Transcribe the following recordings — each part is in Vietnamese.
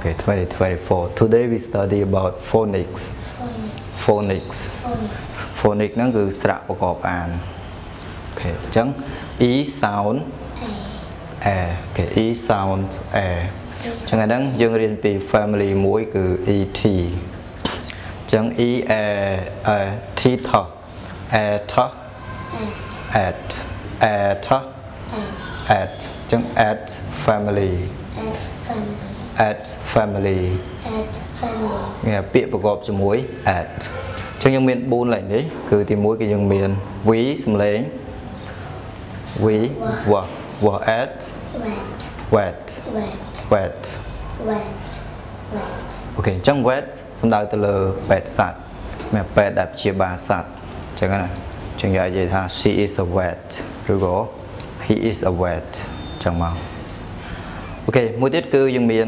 Okay, 2024. Today we study about phonics. phonics Phonics. phonics Phonics ហ្នឹងគឺស្រៈប្រកបអានអូខេអញ្ចឹង E sound a a អូខេ E sound a អញ្ចឹងអាហ្នឹងយើងរៀនពី family មួយគឺ ET អញ្ចឹង E a a T ថោះ a ថោះ at at a ថោះ at at អញ្ចឹង at family at family at family at family នេះពាក្យប្រកបជាមួយ at អញ្ចឹងយើងមាន4លេខនេះគឺទី1គឺយើងមាន we សំឡេង we wa wa at wet wet wet wet wet wet អូខេអញ្ចឹង wet សំដៅទៅលើពេទ្យសត្វមានពេទ្យដែលព្យាបាលសត្វអញ្ចឹងណាអញ្ចឹងយើងនិយាយថា she is a vet ឬក៏ he is a vet អញ្ចឹងមក អូខេមួយទៀតគឺយើងមាន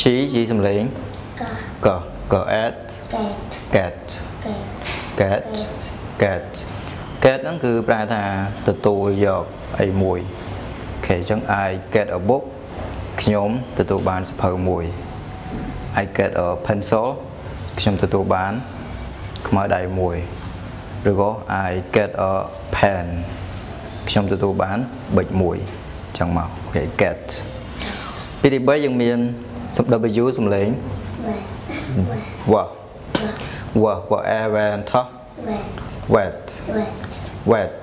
G G សំឡេង ka កក at cat cat cat cat cat cat ហ្នឹងគឺប្រែថាទទួលយកអីមួយអូខេអញ្ចឹង I get a book ខ្ញុំទទួលបានសៀវភៅមួយ I get a pencil ខ្ញុំទទួលបានខ្មៅដៃមួយឬក៏ I get a pen ខ្ញុំទទួលបានប៊ិចមួយអញ្ចឹងមកអូខេ get ពីទី3យើងមាន W សំឡេង W W W air and ថោះ wet wet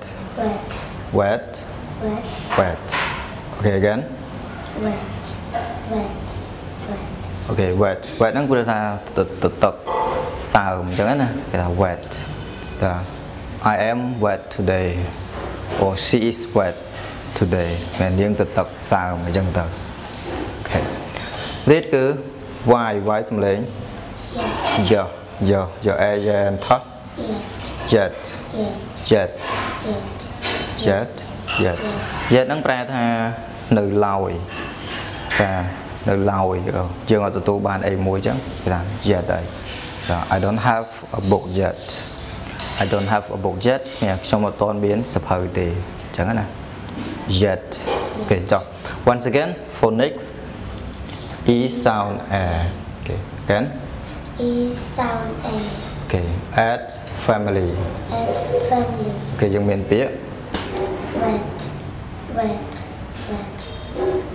wet wet okay again wet wet wet okay wet wet ហ្នឹងគឺថាទឹកសើមអញ្ចឹងណាគេថា wet តា I am wet today or she is wet today មែនយើងទៅទឹកសើមអញ្ចឹងទៅ okay នេះគឺ why why សំឡេង yet yo yo yo air van ថោះ yet jet jet yet yet yet yet ហ្នឹងប្រែថានៅឡើយចានៅឡើយយើងអត់ទទួលបានអីមួយចឹងគេថា yet ហើយចា I don't have a book yet I don't have a book yet នេះខ្ញុំអត់ទាន់មានសភៅទេចឹងណា yet អូខេចុះ once again phonics e sound a អូខេ again e sound a អូខេ at family at family អូខេយើងមានពាក្យ wet wet wet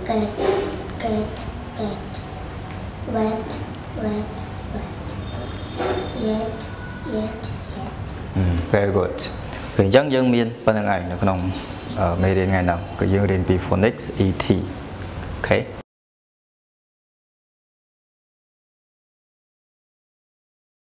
get get get wet wet wet yet yet yet អឺ very good គឺអញ្ចឹងយើងមានប៉ុណ្្នឹងឯងនៅក្នុងអឺមេរៀនថ្ងៃហ្នឹងគឺយើងរៀនពី phonics ET អូខេ